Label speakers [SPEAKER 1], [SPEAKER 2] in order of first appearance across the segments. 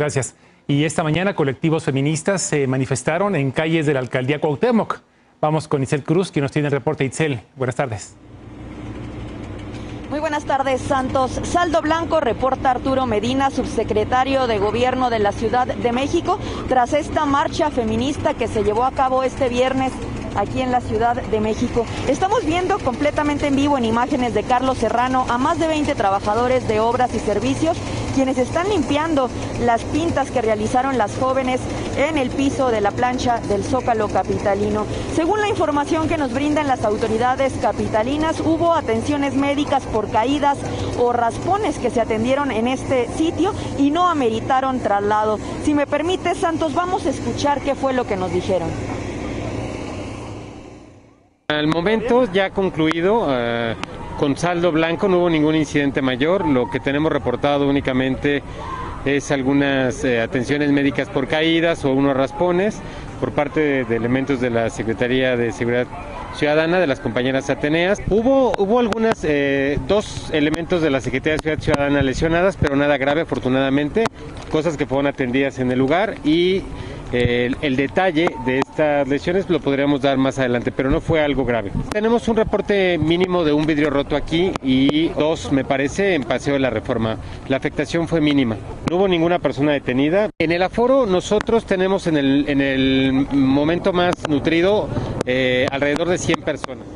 [SPEAKER 1] Gracias. Y esta mañana colectivos feministas se manifestaron en calles de la alcaldía Cuauhtémoc. Vamos con Itzel Cruz, quien nos tiene el reporte. Itzel, buenas tardes.
[SPEAKER 2] Muy buenas tardes, Santos. Saldo Blanco reporta Arturo Medina, subsecretario de Gobierno de la Ciudad de México, tras esta marcha feminista que se llevó a cabo este viernes aquí en la Ciudad de México. Estamos viendo completamente en vivo en imágenes de Carlos Serrano a más de 20 trabajadores de obras y servicios quienes están limpiando las pintas que realizaron las jóvenes en el piso de la plancha del Zócalo capitalino. Según la información que nos brindan las autoridades capitalinas, hubo atenciones médicas por caídas o raspones que se atendieron en este sitio y no ameritaron traslado. Si me permite, Santos, vamos a escuchar qué fue lo que nos dijeron.
[SPEAKER 3] Al momento ya concluido, uh, con saldo blanco, no hubo ningún incidente mayor. Lo que tenemos reportado únicamente es algunas eh, atenciones médicas por caídas o unos raspones por parte de, elementos de la Secretaría de Seguridad Ciudadana, de las compañeras Ateneas. Hubo, hubo algunas, eh, dos elementos de la Secretaría de Seguridad Ciudadana lesionadas, pero nada grave afortunadamente, cosas que fueron atendidas en el lugar y el, detalle de estas lesiones lo podríamos dar más adelante, pero no fue algo grave. Tenemos un reporte mínimo de un vidrio roto aquí y dos, me parece, en Paseo de la Reforma. La afectación fue mínima. No hubo ninguna persona detenida. En el aforo nosotros tenemos en el, en el momento más nutrido eh, alrededor de 100 personas.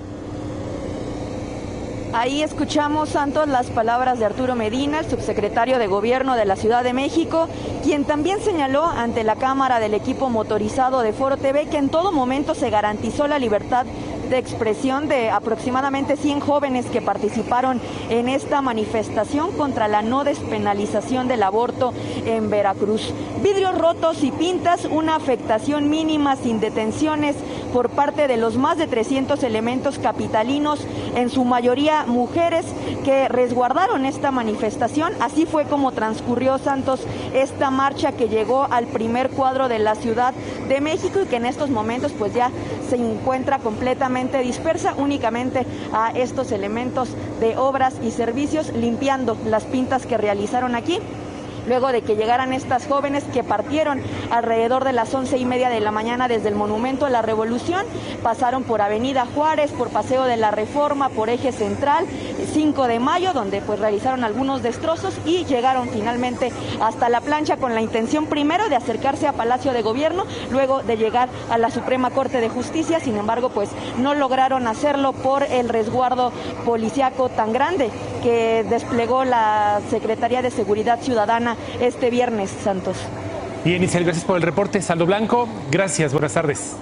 [SPEAKER 2] Ahí escuchamos, Santos, las palabras de Arturo Medina, el subsecretario de Gobierno de la Ciudad de México, quien también señaló ante la Cámara del equipo motorizado de Foro TV que en todo momento se garantizó la libertad de expresión de aproximadamente 100 jóvenes que participaron en esta manifestación contra la no despenalización del aborto en Veracruz. Vidrios rotos y pintas, una afectación mínima sin detenciones por parte de los más de 300 elementos capitalinos, en su mayoría mujeres, que resguardaron esta manifestación. Así fue como transcurrió Santos esta marcha que llegó al primer cuadro de la Ciudad de México y que en estos momentos pues ya se encuentra completamente dispersa únicamente a estos elementos de obras y servicios limpiando las pintas que realizaron aquí luego de que llegaran estas jóvenes que partieron alrededor de las once y media de la mañana desde el Monumento a la Revolución, pasaron por Avenida Juárez, por Paseo de la Reforma, por Eje Central, 5 de mayo, donde pues realizaron algunos destrozos y llegaron finalmente hasta la plancha con la intención primero de acercarse a Palacio de Gobierno, luego de llegar a la Suprema Corte de Justicia, sin embargo pues no lograron hacerlo por el resguardo policiaco tan grande que desplegó la Secretaría de Seguridad Ciudadana este viernes, Santos.
[SPEAKER 1] Bien, Isabel, gracias por el reporte. Saldo Blanco, gracias, buenas tardes.